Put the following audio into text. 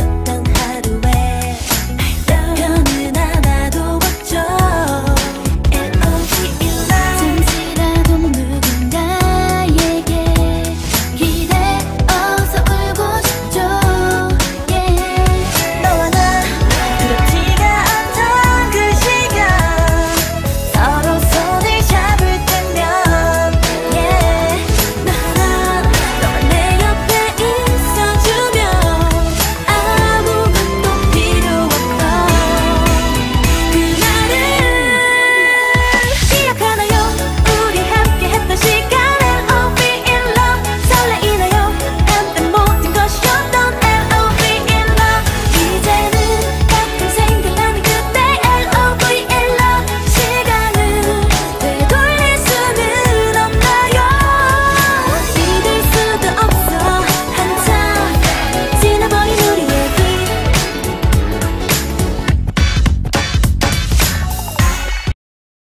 the